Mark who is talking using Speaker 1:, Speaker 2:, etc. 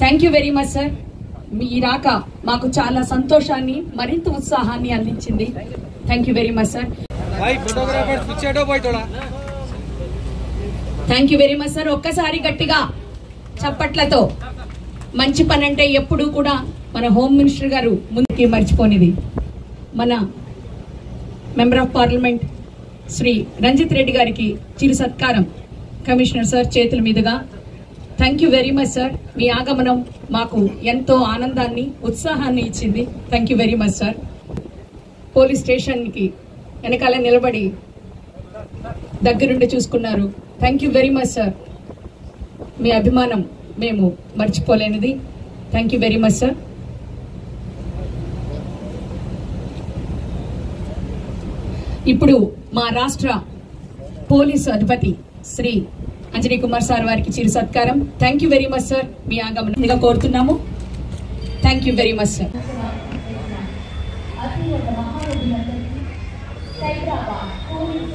Speaker 1: Thank you very much sir మీ రాక మాకు చాలా సంతోషాన్ని మరింత ఉత్సాహాన్ని అందించింది. Thank you very much sir thank you very much sir ఒక్కసారి గట్టిగా చప్పట్లతో మంచి పని అంటే ఎప్పుడూ కూడా మన హోమ్ మినిస్టర్ గారు ముందుకి మర్చిపోనిది. మన member of parliament Shri Ranjith Reddy గారికి చిరు సత్కారం. కమిషనర్ సార్ చేతుల మీదుగా thank you very much sir. మీ ఆగమనం మాకు ఎంతో ఆనందాన్ని ఉత్సాహాన్ని ఇచ్చింది. Thank you very much sir. Police స్టేషన్కి వెనకాల నిలబడి దగ్గరుండి చూసుకున్నారు. Thank you very much sir. మీ అభిమానం మేము మర్చిపోలేనిది. Thank you very much sir. ఇప్పుడు మా రాష్ట్ర పోలీసు అధిపతి శ్రీ అంజనీ కుమార్ సార్ వారికి చిరు సత్కారం. Thank you very much sir మీ ఆగమనంగా కోరుతున్నాము. Thank you very much sir
Speaker 2: Cyberabad police